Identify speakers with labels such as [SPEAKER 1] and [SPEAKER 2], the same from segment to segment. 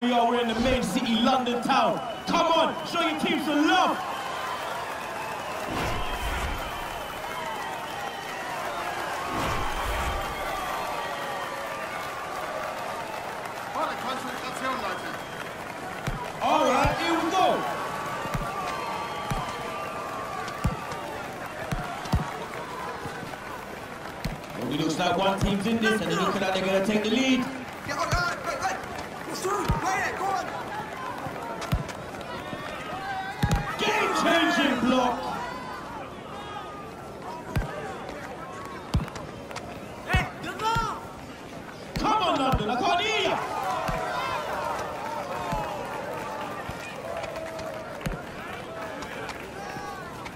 [SPEAKER 1] We are, in the main city, London town. Come on, show your team some love. All right, here we go. Only looks like one team's in this, and it looking like they're gonna take the lead.
[SPEAKER 2] Push through. Play it, go on.
[SPEAKER 1] Game-changing block. Come on, London, I can't hear you.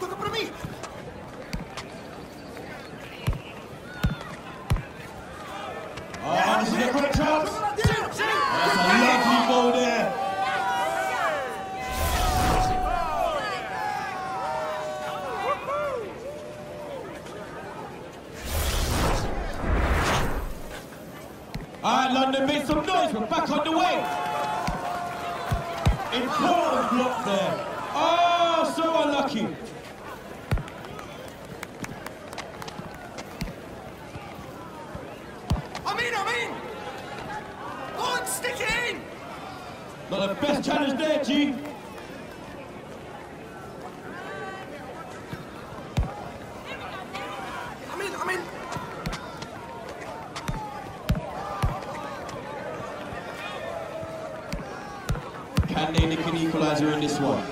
[SPEAKER 2] Toca para mim.
[SPEAKER 1] A quick chance. That's a lovely there. All right, London made some noise. We're back on the way. Important block there. Oh, so unlucky.
[SPEAKER 2] I'm in, I'm in. Go on, stick it in.
[SPEAKER 1] Not the best challenge there, G. Can they nick an equaliser in this one?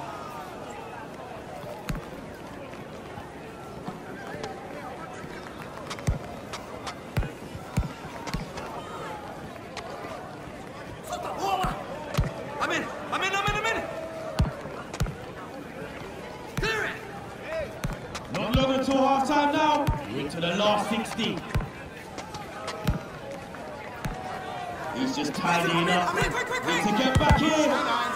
[SPEAKER 1] last 60. He's just tidying up.
[SPEAKER 2] I'm in, quick, quick,
[SPEAKER 1] Need
[SPEAKER 2] quick.
[SPEAKER 1] to get back in.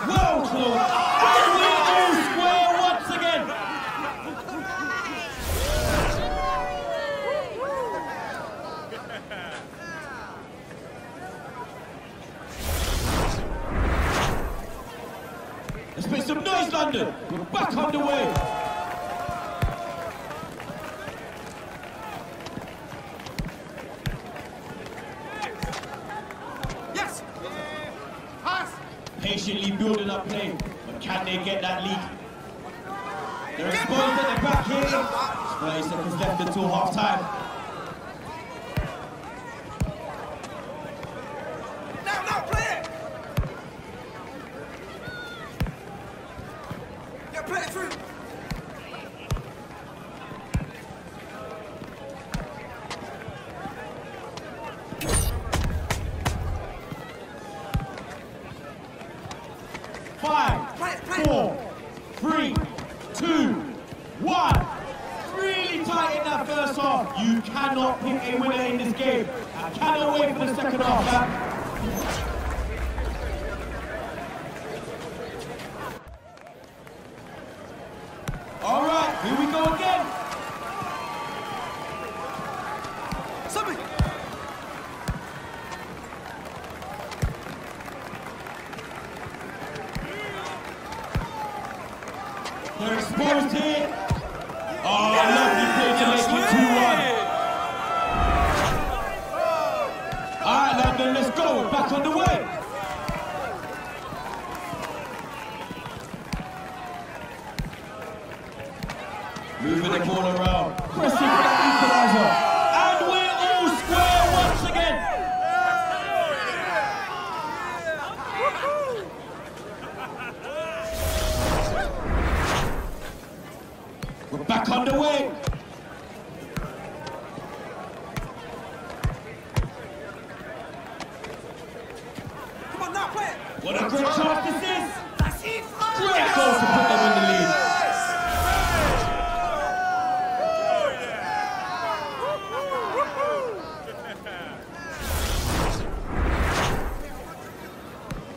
[SPEAKER 1] Well close. And we do square once again. Let's make some noise, London. We're back on the way.
[SPEAKER 2] Yes. Pass.
[SPEAKER 1] patiently But can they get that lead? They're exposed at the back here. 20 seconds left until half time. A winner in this game. I cannot wait for the second half. All right, here we go again.
[SPEAKER 2] Something.
[SPEAKER 1] They're exposed here. Oh, lovely Right, let's go. Back on the way. Moving the ball around. Pressing for that equalizer. And we're all square once again. We're back
[SPEAKER 2] on
[SPEAKER 1] the Come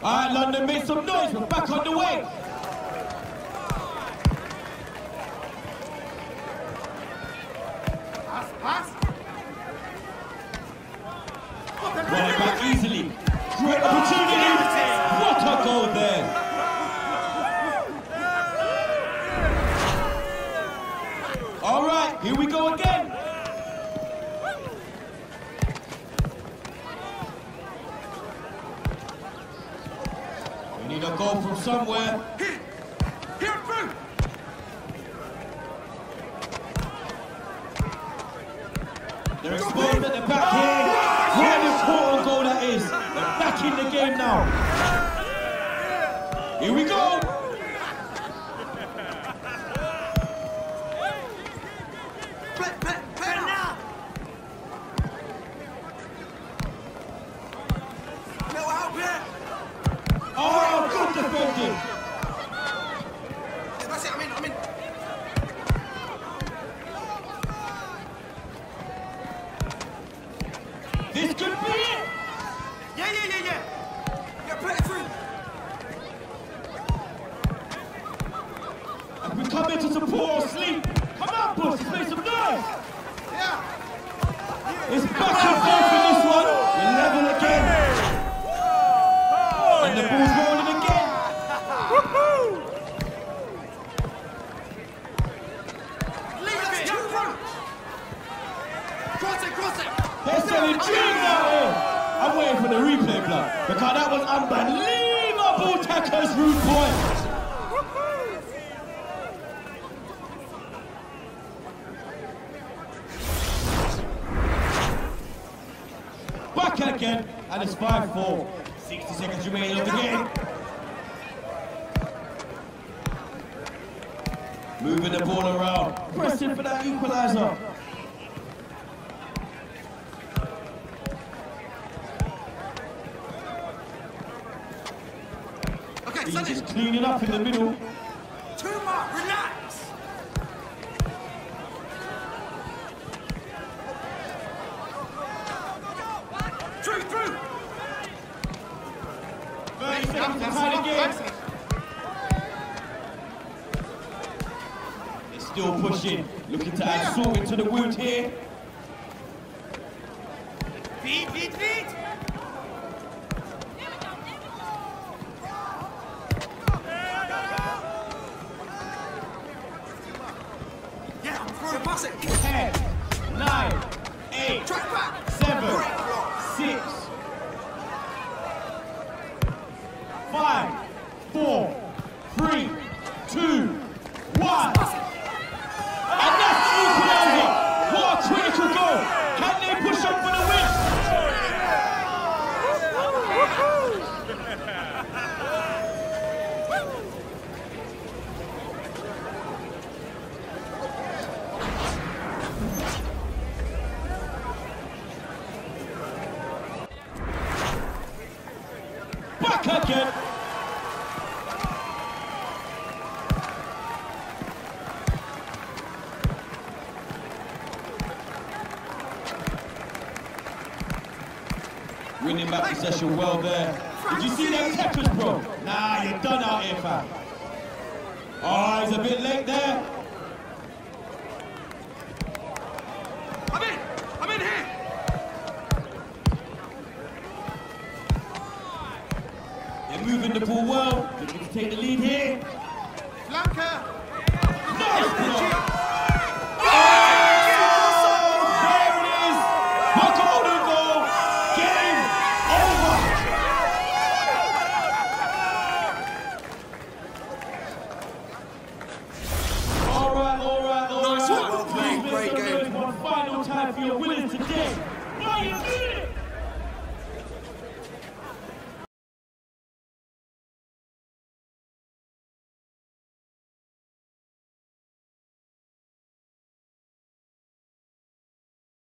[SPEAKER 1] All right, London, make some noise. We're back on the way.
[SPEAKER 2] Pass, pass.
[SPEAKER 1] Somewhere.
[SPEAKER 2] Here. Here through.
[SPEAKER 1] They're exposed at the back here. What an important goal that is. They're back in the game now. Here we go.
[SPEAKER 2] Play,
[SPEAKER 1] And we come here to support or sleep. Come on, boys, let's make some noise.
[SPEAKER 2] Yeah.
[SPEAKER 1] It's back and forth in this one. We're level again. And the ball's rolling again.
[SPEAKER 2] Leave it. Cross it, cross it
[SPEAKER 1] dreams out here. I'm waiting the replay, blood. Because that was unbelievable tackles, rude boy. Back again, and it's 5-4. 60 seconds remaining of the game. Moving the ball around, pressing for that equalizer. He's just cleaning up in the middle.
[SPEAKER 2] Two more. Relax. Through, through.
[SPEAKER 1] 30 seconds to tie. They're still pushing, looking to add salt into the wound here.
[SPEAKER 2] Feed, feed, feed. Yeah, I'm through. Pass it.
[SPEAKER 1] 10, 9, 8,
[SPEAKER 2] Track back.
[SPEAKER 1] 7,
[SPEAKER 2] Great block.
[SPEAKER 1] 6, 5, 4, 3, 2, 1.
[SPEAKER 2] Pass it.
[SPEAKER 1] And that's the equalizer. What a critical goal. Can they push on for the win? Winning back possession well there. Did you see that tackles, bro? Nah, you're done out here, fam. Oh, he's a bit late there. They're moving the ball well. Looking to take the lead here.
[SPEAKER 2] Flanker.
[SPEAKER 1] Nice block. There it is. The golden goal. Game over. All right, all right, all
[SPEAKER 2] Nice
[SPEAKER 1] right.
[SPEAKER 2] one, well played,
[SPEAKER 1] Please
[SPEAKER 2] great game.
[SPEAKER 1] One final time for your winners today.